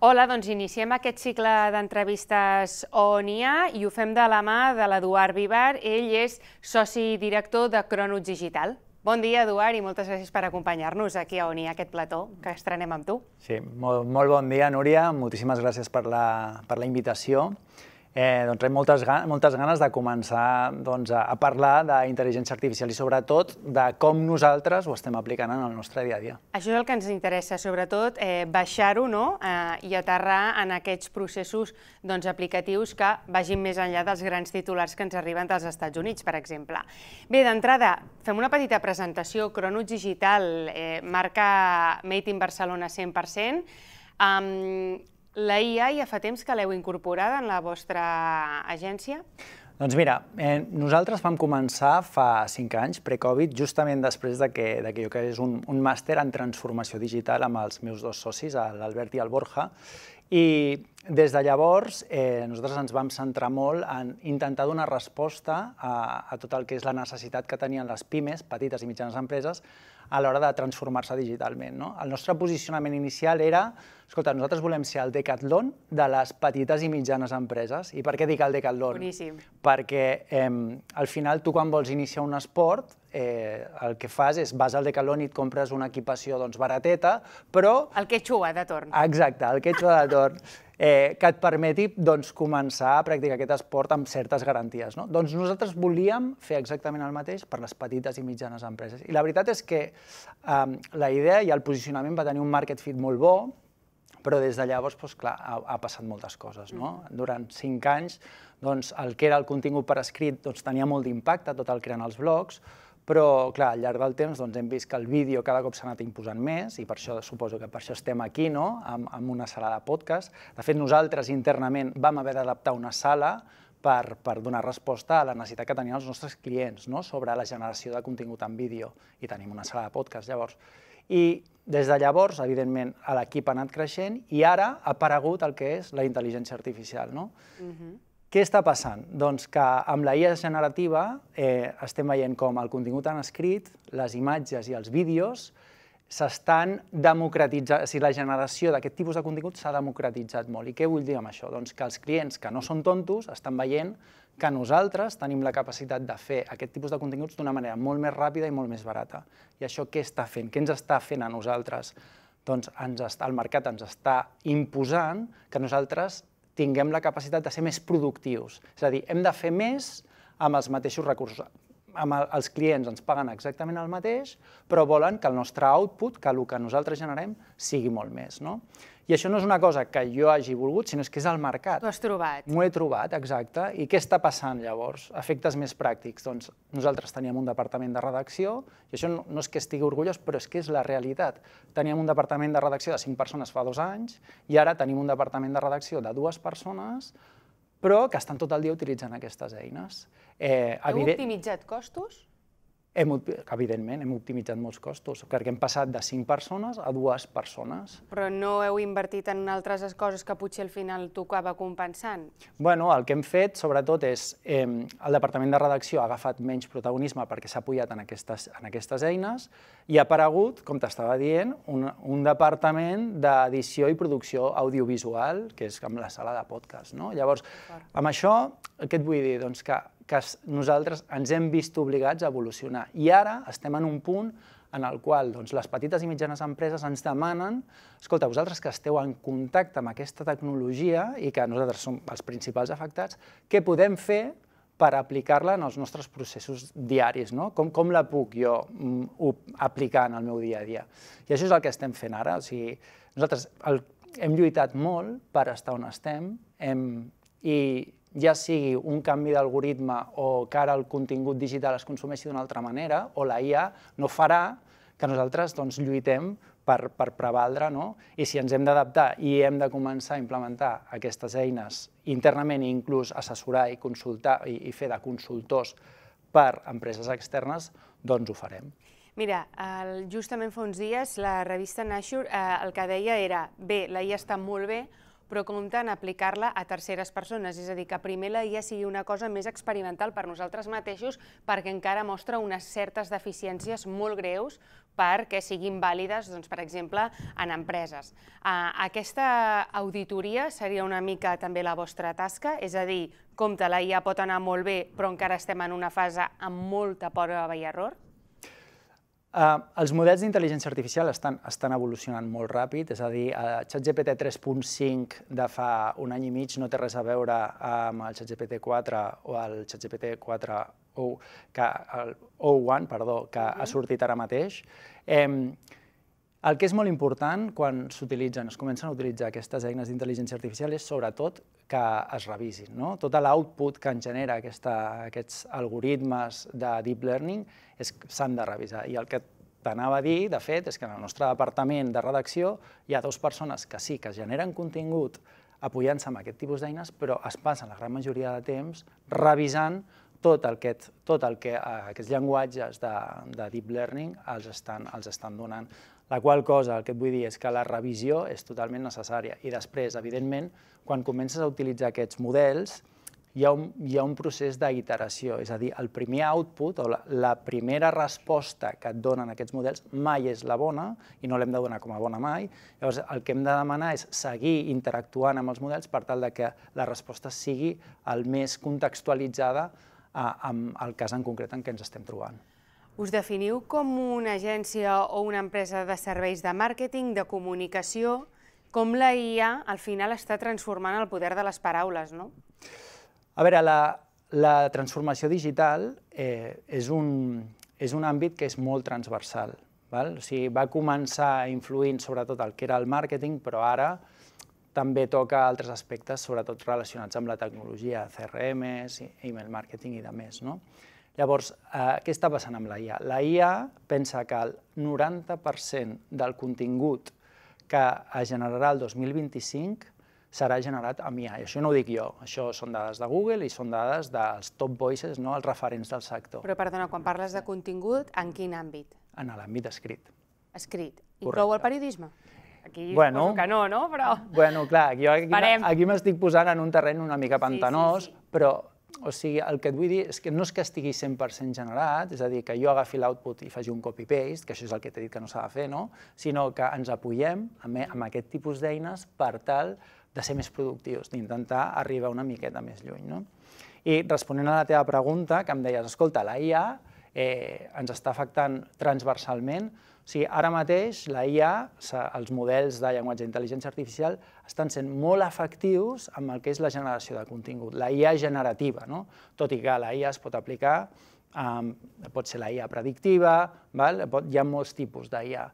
Hola, doncs iniciem aquest cicle d'entrevistes on hi ha i ho fem de la mà de l'Eduard Vivar. Ell és soci director de Cronuts Digital. Bon dia, Eduard, i moltes gràcies per acompanyar-nos aquí a on hi ha aquest plató que estrenem amb tu. Sí, molt, molt bon dia, Núria. Moltíssimes gràcies per la, per la invitació. Eh, doncs hem moltes, moltes ganes de començar doncs, a, a parlar d'intel·ligència artificial i sobretot de com nosaltres ho estem aplicant en el nostre dia a dia. Això és el que ens interessa, sobretot eh, baixar-ho no? eh, i aterrar en aquests processos doncs, aplicatius que vagin més enllà dels grans titulars que ens arriben dels Estats Units, per exemple. Bé, d'entrada, fem una petita presentació. Cronuts Digital, eh, marca Made in Barcelona 100%. Um, la IA ja fa temps que l'heu incorporada en la vostra agència? Doncs mira, eh, nosaltres vam començar fa cinc anys, pre-Covid, justament després de que, de que jo que és un, un màster en transformació digital amb els meus dos socis, l'Albert i el Borja, i des de llavors eh, nosaltres ens vam centrar molt en intentar donar resposta a, a tot el que és la necessitat que tenien les pimes, petites i mitjanes empreses, a l'hora de transformar-se digitalment. No? El nostre posicionament inicial era, escolta, nosaltres volem ser el decathlon de les petites i mitjanes empreses. I per què dic el decathlon? Boníssim. Perquè eh, al final tu quan vols iniciar un esport, eh, el que fas és vas al Decathlon i et compres una equipació doncs, barateta, però... El quechua de torn. Exacte, el quechua de torn eh, que et permeti doncs, començar a practicar aquest esport amb certes garanties. No? Doncs nosaltres volíem fer exactament el mateix per les petites i mitjanes empreses. I la veritat és que eh, la idea i el posicionament va tenir un market fit molt bo, però des de llavors doncs, clar, ha, ha passat moltes coses. No? Mm. Durant cinc anys, doncs, el que era el contingut per escrit doncs, tenia molt d'impacte, tot el que eren els blogs, però, clar, al llarg del temps doncs, hem vist que el vídeo cada cop s'ha anat imposant més i per això suposo que per això estem aquí, no?, amb, amb una sala de podcast. De fet, nosaltres internament vam haver d'adaptar una sala per, per donar resposta a la necessitat que tenien els nostres clients no? sobre la generació de contingut en vídeo i tenim una sala de podcast llavors. I des de llavors, evidentment, l'equip ha anat creixent i ara ha aparegut el que és la intel·ligència artificial. No? Uh mhm. -huh. Què està passant? Doncs que amb la IA generativa eh, estem veient com el contingut en escrit, les imatges i els vídeos s'estan democratitzant, o sigui, la generació d'aquest tipus de contingut s'ha democratitzat molt. I què vull dir amb això? Doncs que els clients que no són tontos estan veient que nosaltres tenim la capacitat de fer aquest tipus de continguts d'una manera molt més ràpida i molt més barata. I això què està fent? Què ens està fent a nosaltres? Doncs ens està, el mercat ens està imposant que nosaltres tinguem la capacitat de ser més productius. És a dir, hem de fer més amb els mateixos recursos. Amb el, els clients ens paguen exactament el mateix, però volen que el nostre output, que el que nosaltres generem, sigui molt més. No? I això no és una cosa que jo hagi volgut, sinó que és el mercat. T'ho has trobat. M'ho he trobat, exacte. I què està passant llavors? Efectes més pràctics. Doncs nosaltres teníem un departament de redacció, i això no, no és que estigui orgullós, però és que és la realitat. Teníem un departament de redacció de cinc persones fa dos anys, i ara tenim un departament de redacció de dues persones, però que estan tot el dia utilitzant aquestes eines. Eh, Heu optimitzat costos? Hem, evidentment, hem optimitzat molts costos, perquè hem passat de 5 persones a 2 persones. Però no heu invertit en altres coses que potser al final tocava compensant? Bueno, el que hem fet, sobretot, és eh, el Departament de Redacció ha agafat menys protagonisme perquè s'ha apoyat en aquestes, en aquestes eines i ha aparegut, com t'estava dient, un, un departament d'edició i producció audiovisual, que és amb la sala de podcast. No? Llavors, amb això, què et vull dir? Doncs que que nosaltres ens hem vist obligats a evolucionar. I ara estem en un punt en el qual doncs, les petites i mitjanes empreses ens demanen escolta, vosaltres que esteu en contacte amb aquesta tecnologia i que nosaltres som els principals afectats, què podem fer per aplicar-la en els nostres processos diaris, no? Com, com la puc jo mm, aplicar en el meu dia a dia? I això és el que estem fent ara. O sigui, nosaltres el, hem lluitat molt per estar on estem hem, i ja sigui un canvi d'algoritme o que ara el contingut digital es consumeixi d'una altra manera, o la IA no farà que nosaltres doncs, lluitem per, per prevaldre, no? i si ens hem d'adaptar i hem de començar a implementar aquestes eines internament i inclús assessorar i consultar i, i fer de consultors per empreses externes, doncs ho farem. Mira, el, justament fa uns dies la revista Nature eh, el que deia era bé, la IA està molt bé, però compta en aplicar-la a terceres persones, és a dir, que primer la IA sigui una cosa més experimental per nosaltres mateixos perquè encara mostra unes certes deficiències molt greus perquè siguin vàlides, doncs, per exemple, en empreses. Uh, aquesta auditoria seria una mica també la vostra tasca, és a dir, compte, la IA pot anar molt bé, però encara estem en una fase amb molta prova i error? Uh, els models d'intel·ligència artificial estan, estan evolucionant molt ràpid, és a dir, el ChatGPT 3.5 de fa un any i mig no té res a veure amb el ChatGPT 4 o el ChatGPT 4 o, que, el O1, perdó, que uh -huh. ha sortit ara mateix. Eh, el que és molt important quan s'utilitzen, es comencen a utilitzar aquestes eines d'intel·ligència artificial és sobretot que es revisin. No? Tot l'output que en genera aquesta, aquests algoritmes de deep learning s'han de revisar. I el que t'anava a dir, de fet, és que en el nostre departament de redacció hi ha dues persones que sí que generen contingut apoyant-se amb aquest tipus d'eines, però es passen la gran majoria de temps revisant tot el que, tot el que eh, aquests llenguatges de, de deep learning els estan, els estan donant. La qual cosa, el que et vull dir és que la revisió és totalment necessària. I després, evidentment, quan comences a utilitzar aquests models, hi ha un, hi ha un procés d'iteració, és a dir, el primer output o la, la primera resposta que et donen aquests models mai és la bona i no l'hem de donar com a bona mai. Llavors, el que hem de demanar és seguir interactuant amb els models per tal de que la resposta sigui el més contextualitzada amb el cas en concret en què ens estem trobant. Us definiu com una agència o una empresa de serveis de màrqueting, de comunicació, com la IA al final està transformant el poder de les paraules, no? A veure, la, la transformació digital eh, és, un, és un àmbit que és molt transversal. Val? O sigui, va començar influint sobretot el que era el màrqueting, però ara també toca altres aspectes, sobretot relacionats amb la tecnologia, CRMs, email marketing i de més. No? Llavors, eh, què està passant amb la IA? La IA pensa que el 90% del contingut que es generarà el 2025 serà generat amb IA. I això no ho dic jo, això són dades de Google i són dades dels top voices, no, els referents del sector. Però perdona, quan parles de contingut, en quin àmbit? En l'àmbit escrit. Escrit. Inclou el periodisme? Aquí bueno, que no, no? Però... Bueno, clar, jo aquí, aquí m'estic posant en un terreny una mica pantanós, sí, sí, sí. però o sigui, el que et vull dir és que no és que estigui 100% generat, és a dir, que jo agafi l'output i faci un copy-paste, que això és el que t'he dit que no s'ha de fer, no? sinó que ens apoyem amb, amb aquest tipus d'eines per tal de ser més productius, d'intentar arribar una miqueta més lluny. No? I responent a la teva pregunta, que em deies, escolta, la IA eh, ens està afectant transversalment, o sigui, ara mateix la IA, els models de llenguatge d'intel·ligència artificial, estan sent molt efectius amb el que és la generació de contingut, la IA generativa, no? tot i que la IA es pot aplicar, um, pot ser la IA predictiva, val? Pot, hi ha molts tipus d'IA,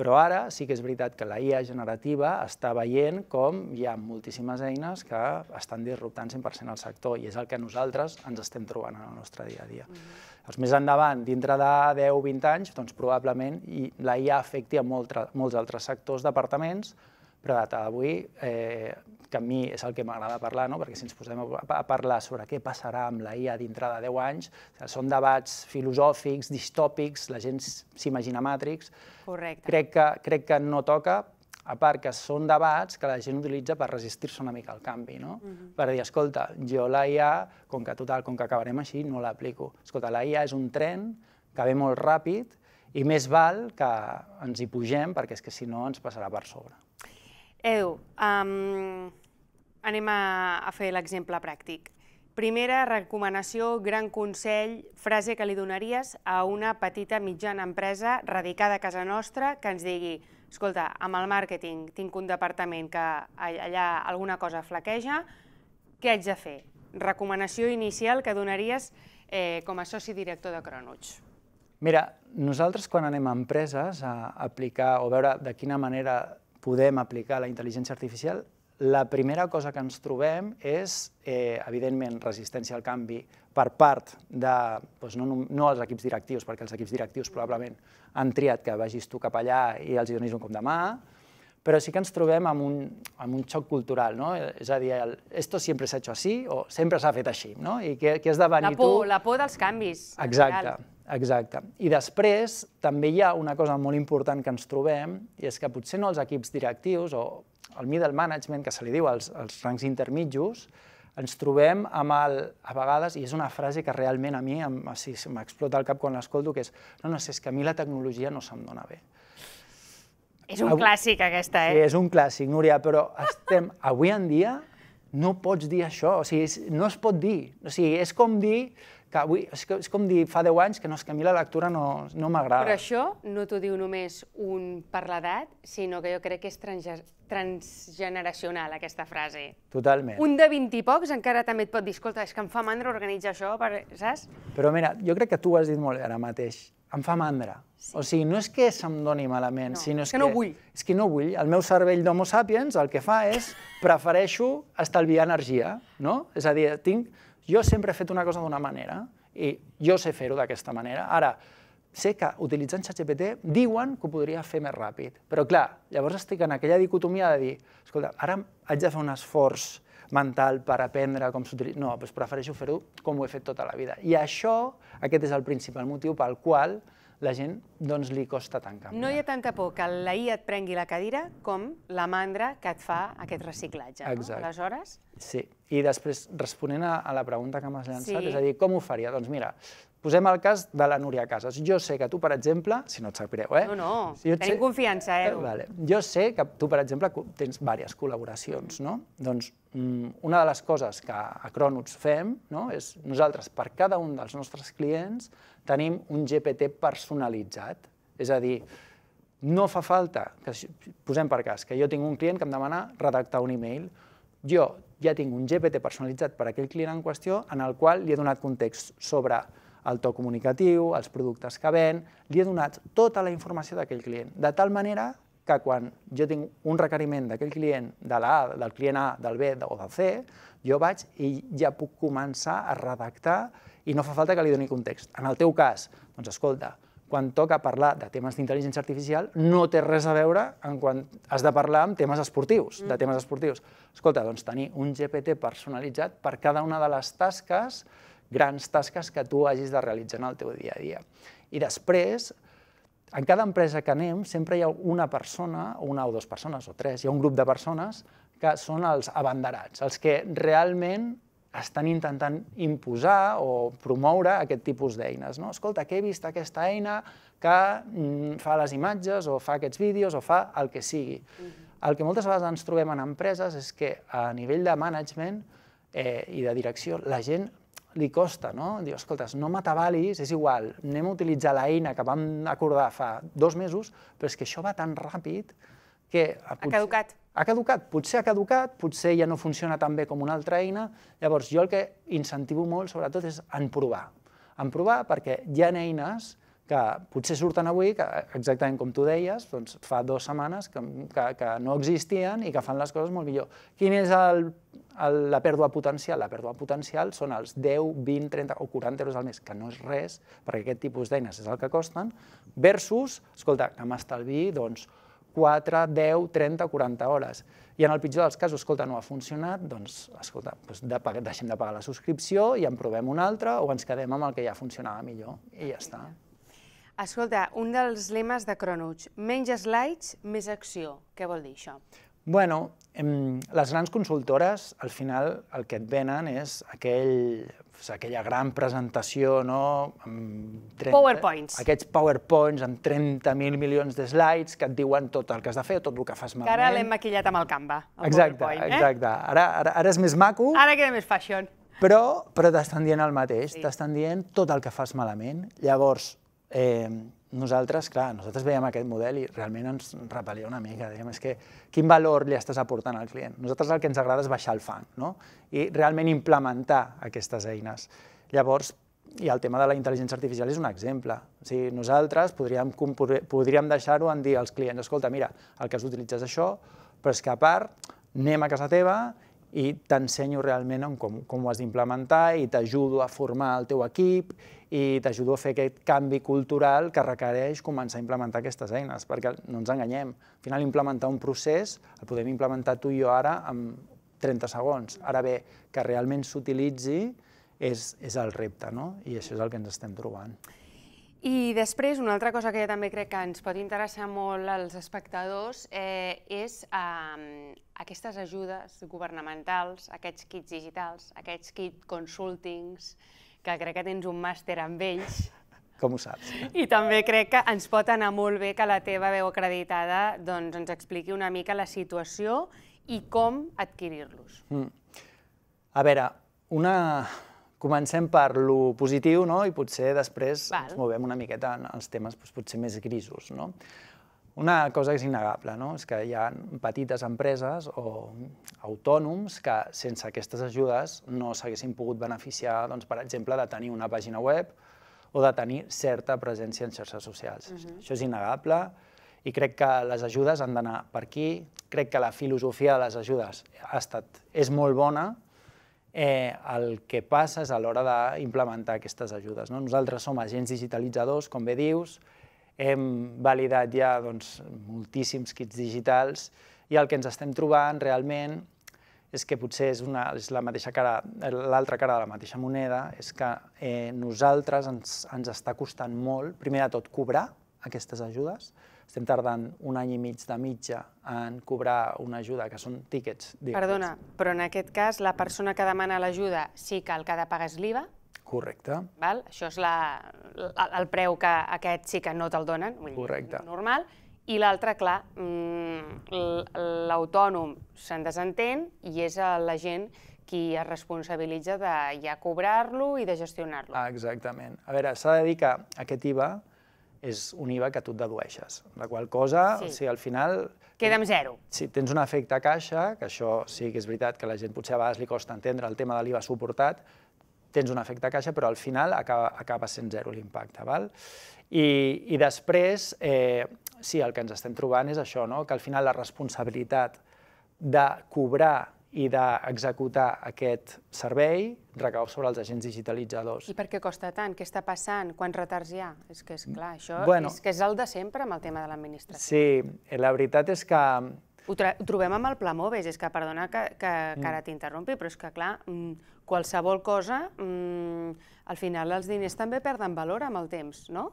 però ara sí que és veritat que la IA generativa està veient com hi ha moltíssimes eines que estan disruptant 100% el sector i és el que nosaltres ens estem trobant en el nostre dia a dia. Mm -hmm. més endavant, dintre de 10 o 20 anys, doncs probablement la IA afecti a molt, molts altres sectors, departaments, però data d'avui, eh, que a mi és el que m'agrada parlar, no? perquè si ens posem a parlar sobre què passarà amb la IA dintre de 10 anys, són debats filosòfics, distòpics, la gent s'imagina Matrix. Correcte. Crec que, crec que no toca, a part que són debats que la gent utilitza per resistir-se una mica al canvi, no? Uh -huh. Per dir, escolta, jo la IA, com que total, com que acabarem així, no l'aplico. Escolta, la IA és un tren que ve molt ràpid i més val que ens hi pugem perquè és que si no ens passarà per sobre. Edu, um, anem a, a fer l'exemple pràctic. Primera recomanació, gran consell, frase que li donaries a una petita mitjana empresa radicada a casa nostra que ens digui escolta, amb el màrqueting tinc un departament que allà alguna cosa flaqueja, què haig de fer? Recomanació inicial que donaries eh, com a soci director de Cronuts. Mira, nosaltres quan anem a empreses a aplicar o veure de quina manera podem aplicar la intel·ligència artificial, la primera cosa que ens trobem és, eh, evidentment, resistència al canvi per part de, doncs no, no els equips directius, perquè els equips directius probablement han triat que vagis tu cap allà i els hi donis un cop de mà, però sí que ens trobem amb un, amb un xoc cultural, no? És a dir, el, esto siempre s'ha hecho así o sempre s'ha fet així, no? I què, què has de venir la por, tu... La por dels canvis. Exacte, exacte. I després també hi ha una cosa molt important que ens trobem, i és que potser no els equips directius o el middle management, que se li diu als, als rangs intermitjos, ens trobem amb el, a vegades, i és una frase que realment a mi m'explota el cap quan l'escolto, que és, no, no, és que a mi la tecnologia no se'm dona bé. És un avui, clàssic, aquesta, eh? Sí, és un clàssic, Núria, però estem, avui en dia no pots dir això, o sigui, no es pot dir. O sigui, és com dir que avui, és, que, és com dir fa 10 anys que no, és que a mi la lectura no, no m'agrada. Però això no t'ho diu només un per l'edat, sinó que jo crec que és transgeneracional, aquesta frase. Totalment. Un de 20 i pocs encara també et pot dir, escolta, és que em fa mandra organitzar això, per... saps? Però mira, jo crec que tu ho has dit molt ara mateix, em fa mandra. Sí. O sigui, no és que se'm doni malament, no, sinó és que, que no vull. És que no vull. El meu cervell d'homo sapiens el que fa és prefereixo estalviar energia, no? És a dir, tinc jo sempre he fet una cosa d'una manera i jo sé fer-ho d'aquesta manera. Ara, sé que utilitzant ChatGPT diuen que ho podria fer més ràpid, però clar, llavors estic en aquella dicotomia de dir, escolta, ara haig de fer un esforç mental per aprendre com s'utilitza... No, doncs prefereixo fer-ho com ho he fet tota la vida. I això, aquest és el principal motiu pel qual la gent doncs, li costa tant canviar. No hi ha tanta por que la IA et prengui la cadira com la mandra que et fa aquest reciclatge. Exacte. No? Aleshores... Sí, i després, responent a, a la pregunta que m'has llançat, sí. és a dir, com ho faria? Doncs mira, Posem el cas de la Núria Casas. Jo sé que tu, per exemple, si no et sap greu, eh? No, no, si tenim sé... confiança, eh? Vale. Jo sé que tu, per exemple, tens diverses col·laboracions, no? Doncs mm, una de les coses que a Cronuts fem no? és nosaltres, per cada un dels nostres clients, tenim un GPT personalitzat. És a dir, no fa falta, que posem per cas, que jo tinc un client que em demana redactar un e-mail. Jo ja tinc un GPT personalitzat per a aquell client en qüestió en el qual li he donat context sobre el to comunicatiu, els productes que ven, li he donat tota la informació d'aquell client, de tal manera que quan jo tinc un requeriment d'aquell client, de la del client A, del B o del C, jo vaig i ja puc començar a redactar i no fa falta que li doni context. En el teu cas, doncs escolta, quan toca parlar de temes d'intel·ligència artificial, no té res a veure en quan has de parlar amb temes esportius, de mm. temes esportius. Escolta, doncs tenir un GPT personalitzat per cada una de les tasques grans tasques que tu hagis de realitzar en el teu dia a dia. I després, en cada empresa que anem, sempre hi ha una persona, una o dues persones, o tres, hi ha un grup de persones que són els abanderats, els que realment estan intentant imposar o promoure aquest tipus d'eines. No? Escolta, que he vist aquesta eina que mm, fa les imatges o fa aquests vídeos o fa el que sigui. Uh -huh. El que moltes vegades ens trobem en empreses és que a nivell de management eh, i de direcció la gent li costa, no? Diu, escolta, no m'atabalis, és igual, anem a utilitzar l'eina que vam acordar fa dos mesos, però és que això va tan ràpid que... Ha caducat. Ha caducat, potser ha caducat, potser ja no funciona tan bé com una altra eina, llavors jo el que incentivo molt, sobretot, és en provar. En provar perquè hi ha eines que potser surten avui, que exactament com tu deies, doncs fa dues setmanes que, que, que no existien i que fan les coses molt millor. Quin és el, el, la pèrdua potencial? La pèrdua potencial són els 10, 20, 30 o 40 euros al mes, que no és res, perquè aquest tipus d'eines és el que costen, versus, escolta, que m'estalvi doncs, 4, 10, 30, 40 hores. I en el pitjor dels casos, escolta, no ha funcionat, doncs, escolta, doncs de, deixem de pagar la subscripció i en provem una altra o ens quedem amb el que ja funcionava millor i ja està. Escolta, un dels lemes de Cronuts, menys slides, més acció. Què vol dir això? Bueno, les grans consultores, al final, el que et venen és aquell, aquella gran presentació, no? Amb 30, PowerPoints. Aquests PowerPoints amb 30.000 milions de slides que et diuen tot el que has de fer, tot el que fas malament. Que ara l'hem maquillat amb el Canva, el exacte, PowerPoint. Eh? Exacte, ara, ara, ara és més maco. Ara queda més fashion. Però, però t'estan dient el mateix, sí. t'estan dient tot el que fas malament. Llavors, eh, nosaltres, clar, nosaltres veiem aquest model i realment ens repelia una mica, dèiem, és que quin valor li estàs aportant al client? Nosaltres el que ens agrada és baixar el fang, no? I realment implementar aquestes eines. Llavors, i el tema de la intel·ligència artificial és un exemple. O sigui, nosaltres podríem, podríem deixar-ho en dir als clients, escolta, mira, el que has d'utilitzar és això, però és que a part anem a casa teva i t'ensenyo realment com, com ho has d'implementar i t'ajudo a formar el teu equip i t'ajudo a fer aquest canvi cultural que requereix començar a implementar aquestes eines, perquè no ens enganyem. Al final, implementar un procés el podem implementar tu i jo ara en 30 segons. Ara bé, que realment s'utilitzi és, és el repte, no? I això és el que ens estem trobant. I després, una altra cosa que jo també crec que ens pot interessar molt als espectadors eh, és eh, aquestes ajudes governamentals, aquests kits digitals, aquests kit consultings, que crec que tens un màster amb ells. Com ho saps? I també crec que ens pot anar molt bé que la teva veu acreditada doncs, ens expliqui una mica la situació i com adquirir-los. Mm. A veure, una, Comencem per lo positiu, no? i potser després Val. ens movem una miqueta en els temes doncs, potser més grisos. No? Una cosa és innegable, no? és que hi ha petites empreses o autònoms que sense aquestes ajudes no s'haguessin pogut beneficiar, doncs, per exemple, de tenir una pàgina web o de tenir certa presència en xarxes socials. Uh -huh. Això és innegable i crec que les ajudes han d'anar per aquí. Crec que la filosofia de les ajudes ha estat, és molt bona, Eh, el que passa és a l'hora d'implementar aquestes ajudes. No? Nosaltres som agents digitalitzadors, com bé dius, hem validat ja doncs, moltíssims kits digitals i el que ens estem trobant realment és que potser és, una, és la mateixa cara, l'altra cara de la mateixa moneda, és que eh, nosaltres ens, ens està costant molt, primer de tot, cobrar aquestes ajudes, estem tardant un any i mig de mitja en cobrar una ajuda, que són tíquets. Perdona, però en aquest cas la persona que demana l'ajuda sí que el que ha de pagar és l'IVA? Correcte. Val? Això és la, el preu que aquest sí que no te'l donen, vull Correcte. normal. I l'altre, clar, mm, l'autònom se'n desentén i és la gent qui es responsabilitza de ja cobrar-lo i de gestionar-lo. Ah, exactament. A veure, s'ha de dir que aquest IVA és un IVA que tu et dedueixes. La qual cosa, sí. o sigui, al final... Queda amb zero. Si tens un efecte caixa, que això sí que és veritat que a la gent potser a vegades li costa entendre el tema de l'IVA suportat, tens un efecte caixa, però al final acaba, acaba sent zero l'impacte. I, I després, eh, sí, el que ens estem trobant és això, no? que al final la responsabilitat de cobrar i d'executar aquest servei recau sobre els agents digitalitzadors. I per què costa tant? Què està passant? Quants retards hi ha? És que, és clar, això bueno, és que és el de sempre amb el tema de l'administració. Sí, la veritat és que... Ho, ho trobem amb el Pla Moves, és que, perdona que, que, que ara mm. t'interrompi, però és que, clar, mm, qualsevol cosa, mm, al final els diners també perden valor amb el temps, no?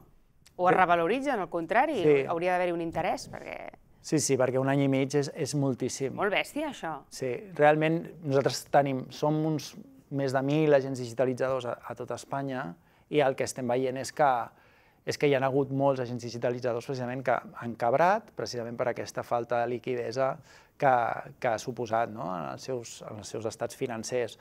O es revaloritzen, al contrari, sí. hauria d'haver-hi un interès, perquè... Sí, sí, perquè un any i mig és, és moltíssim. Molt bèstia, això. Sí, realment nosaltres tenim, som uns més de 1.000 agents digitalitzadors a, a tota Espanya i el que estem veient és que, és que hi ha hagut molts agents digitalitzadors precisament que han cabrat precisament per aquesta falta de liquidesa que, que ha suposat no? en, els seus, en els seus estats financers.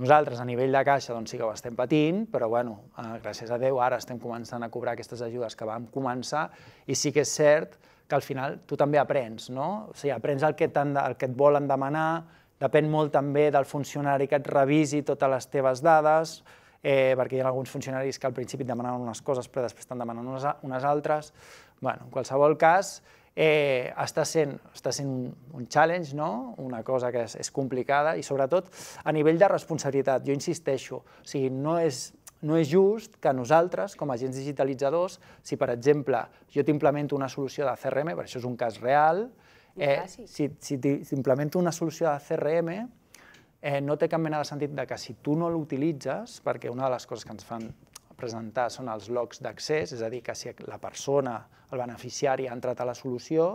Nosaltres, a nivell de caixa, doncs sí que ho estem patint, però bueno, eh, gràcies a Déu ara estem començant a cobrar aquestes ajudes que vam començar i sí que és cert que al final tu també aprens, no? O sigui, aprens el que, el que et volen demanar, depèn molt també del funcionari que et revisi totes les teves dades, eh, perquè hi ha alguns funcionaris que al principi et demanen unes coses però després te'n demanen unes, unes altres. Bueno, en qualsevol cas, eh, està sent, està sent un, un challenge, no? una cosa que és, és complicada i sobretot a nivell de responsabilitat. Jo insisteixo, o sigui, no és, no és just que nosaltres, com a agents digitalitzadors, si per exemple jo t'implemento una solució de CRM, per això és un cas real, eh, si, si t'implemento una solució de CRM, eh, no té cap mena de sentit de que si tu no l'utilitzes, perquè una de les coses que ens fan presentar són els logs d'accés, és a dir, que si la persona, el beneficiari, ha entrat a la solució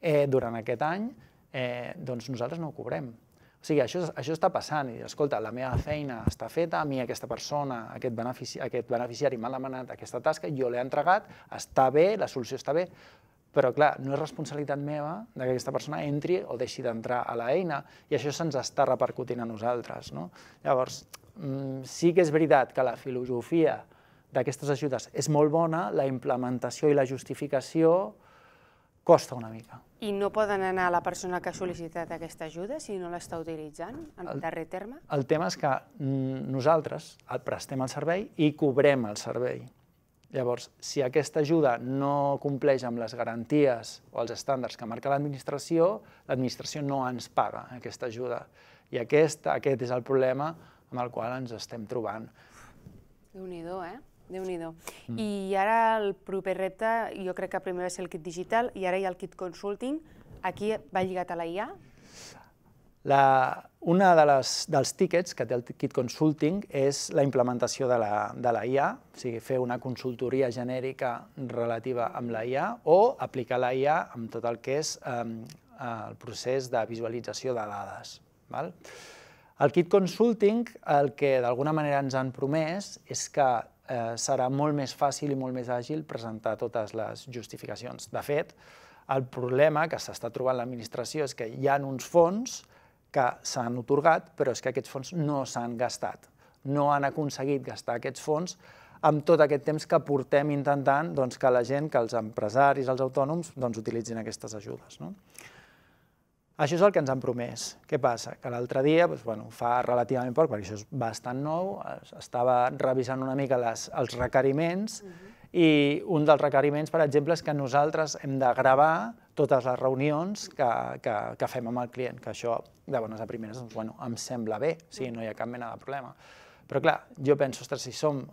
eh, durant aquest any, eh, doncs nosaltres no ho cobrem. O sigui, això, això està passant, i escolta, la meva feina està feta, a mi aquesta persona, aquest, benefici, aquest beneficiari m'ha demanat aquesta tasca, jo l'he entregat, està bé, la solució està bé, però clar, no és responsabilitat meva que aquesta persona entri o deixi d'entrar a l'eina, i això se'ns està repercutint a nosaltres. No? Llavors, mm, sí que és veritat que la filosofia d'aquestes ajudes és molt bona, la implementació i la justificació costa una mica. I no poden anar a la persona que ha sol·licitat aquesta ajuda si no l'està utilitzant, en el, darrer terme? El tema és que nosaltres prestem el servei i cobrem el servei. Llavors, si aquesta ajuda no compleix amb les garanties o els estàndards que marca l'administració, l'administració no ens paga aquesta ajuda. I aquest, aquest és el problema amb el qual ens estem trobant. Déu-n'hi-do, eh? Déu nhi mm. I ara el proper repte, jo crec que primer va ser el kit digital i ara hi ha el kit consulting. Aquí va lligat a la IA? La, una de les, dels tíquets que té el Kit Consulting és la implementació de la, de la IA, o sigui, fer una consultoria genèrica relativa amb la IA o aplicar la IA amb tot el que és eh, el procés de visualització de dades. Val? El Kit Consulting el que d'alguna manera ens han promès és que eh, serà molt més fàcil i molt més àgil presentar totes les justificacions. De fet, el problema que s'està trobant l'administració és que hi ha uns fons que s'han otorgat, però és que aquests fons no s'han gastat. No han aconseguit gastar aquests fons amb tot aquest temps que portem intentant doncs, que la gent, que els empresaris, els autònoms, doncs, utilitzin aquestes ajudes. No? Això és el que ens han promès. Què passa? Que l'altre dia, doncs, bueno, fa relativament poc, perquè això és bastant nou, estava revisant una mica les, els requeriments uh -huh. i un dels requeriments, per exemple, és que nosaltres hem de gravar totes les reunions que, que, que fem amb el client, que això de bones a primeres doncs, bueno, em sembla bé, sí, no hi ha cap mena de problema. Però clar, jo penso, ostres, si som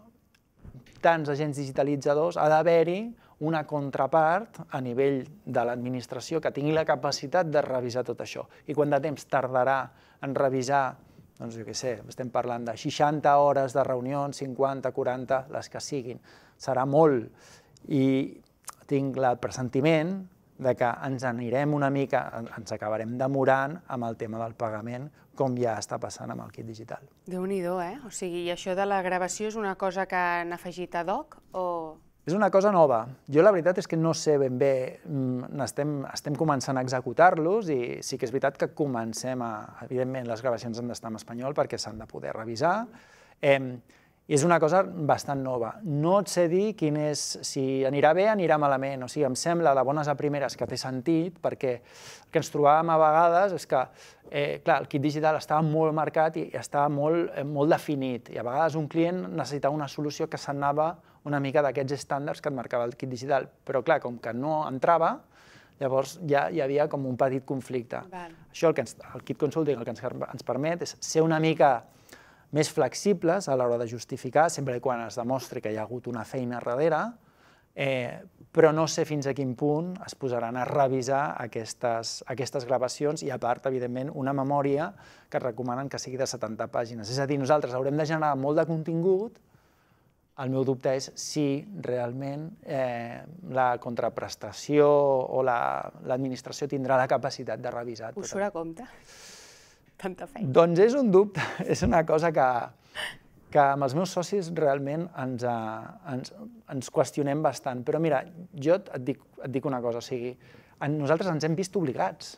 tants agents digitalitzadors, ha d'haver-hi una contrapart a nivell de l'administració que tingui la capacitat de revisar tot això. I quant de temps tardarà en revisar, doncs jo què sé, estem parlant de 60 hores de reunions, 50, 40, les que siguin. Serà molt. I tinc el pressentiment de que ens anirem una mica, ens acabarem demorant amb el tema del pagament, com ja està passant amb el kit digital. déu nhi eh? O sigui, això de la gravació és una cosa que han afegit ad hoc o...? És una cosa nova. Jo la veritat és que no sé ben bé, mm, estem, estem començant a executar-los i sí que és veritat que comencem a... Evidentment, les gravacions han d'estar en espanyol perquè s'han de poder revisar. Eh, i és una cosa bastant nova. No et sé dir quin és, si anirà bé, anirà malament. O sigui, em sembla de bones a primeres que té sentit, perquè el que ens trobàvem a vegades és que, eh, clar, el kit digital estava molt marcat i estava molt, eh, molt definit. I a vegades un client necessitava una solució que s'anava una mica d'aquests estàndards que et marcava el kit digital. Però, clar, com que no entrava, llavors ja hi havia com un petit conflicte. Val. Això el, que ens, el kit consulting el que ens, ens permet és ser una mica més flexibles a l'hora de justificar, sempre quan es demostri que hi ha hagut una feina darrere, eh, però no sé fins a quin punt es posaran a revisar aquestes, aquestes gravacions i, a part, evidentment, una memòria que recomanen que sigui de 70 pàgines. És a dir, nosaltres haurem de generar molt de contingut, el meu dubte és si realment eh, la contraprestació o l'administració la, tindrà la capacitat de revisar. Us surt a compte? tanta feina? Doncs és un dubte, és una cosa que, que amb els meus socis realment ens, uh, ens, ens qüestionem bastant. Però mira, jo et dic, et dic una cosa, o sigui, en, nosaltres ens hem vist obligats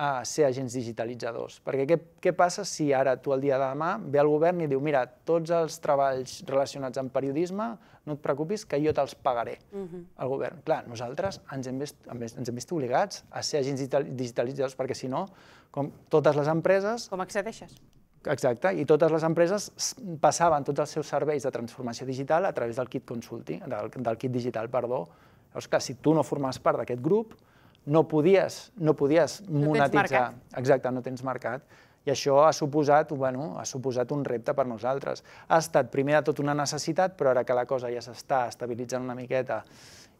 a ser agents digitalitzadors. Perquè què, què passa si ara tu el dia de demà ve el govern i diu mira, tots els treballs relacionats amb periodisme, no et preocupis que jo te'ls pagaré uh. -huh. al govern. Clar, nosaltres ens hem, vist, ens hem vist obligats a ser agents digitalitzadors perquè si no, com totes les empreses... Com accedeixes? Exacte, i totes les empreses passaven tots els seus serveis de transformació digital a través del kit consulting, del, del kit digital, perdó. Llavors, clar, si tu no formes part d'aquest grup, no podies, no podies no monetitzar. Exacte, no tens mercat. I això ha suposat, bueno, ha suposat un repte per nosaltres. Ha estat primer de tot una necessitat, però ara que la cosa ja s'està estabilitzant una miqueta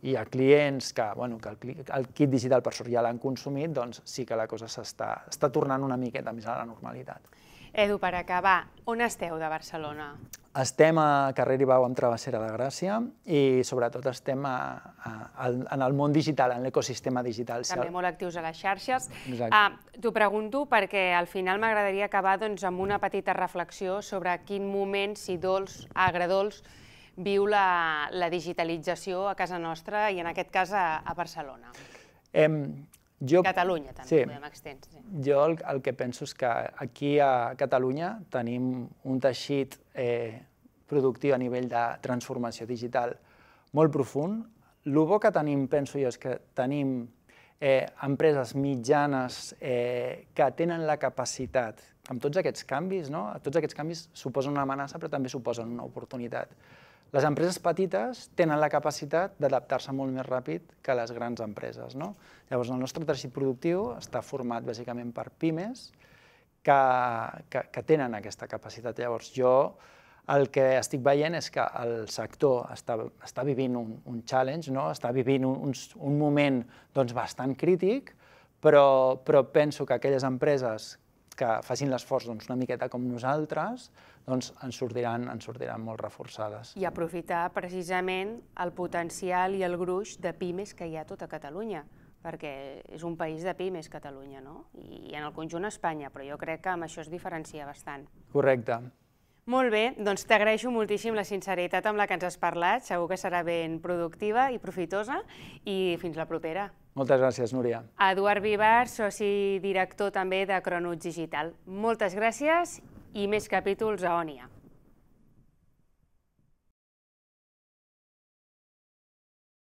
i a clients que, bueno, que el, el kit digital per sort ja l'han consumit, doncs sí que la cosa s'està està tornant una miqueta més a la normalitat. Edu, per acabar, on esteu de Barcelona? Estem a carrer Ibau amb Travessera de Gràcia i sobretot estem a, a, a, en el món digital, en l'ecosistema digital. També molt actius a les xarxes. Ah, T'ho pregunto perquè al final m'agradaria acabar doncs, amb una petita reflexió sobre quin moment, si dolç, agredolç, viu la, la digitalització a casa nostra i en aquest cas a, a Barcelona. Em, jo, Catalunya també, sí, podem extens. Sí. Jo el, el que penso és que aquí a Catalunya tenim un teixit eh, productiu a nivell de transformació digital molt profund. El bo que tenim, penso jo, és que tenim eh, empreses mitjanes eh, que tenen la capacitat, amb tots aquests canvis, no? tots aquests canvis suposen una amenaça però també suposen una oportunitat. Les empreses petites tenen la capacitat d'adaptar-se molt més ràpid que les grans empreses. No? Llavors, el nostre teixit productiu està format bàsicament per pimes que, que, que tenen aquesta capacitat. Llavors, jo el que estic veient és que el sector està, està vivint un, un challenge, no? està vivint un, un moment doncs, bastant crític, però, però penso que aquelles empreses que facin l'esforç doncs, una miqueta com nosaltres, doncs ens sortiran, ens sortiran molt reforçades. I aprofitar precisament el potencial i el gruix de pimes que hi ha a tota Catalunya perquè és un país de pimes, Catalunya, no? I en el conjunt Espanya, però jo crec que amb això es diferencia bastant. Correcte. Molt bé, doncs t'agraeixo moltíssim la sinceritat amb la que ens has parlat, segur que serà ben productiva i profitosa, i fins la propera. Moltes gràcies, Núria. Eduard Vivar, soci director també de Cronuts Digital. Moltes gràcies i més capítols a ONIA.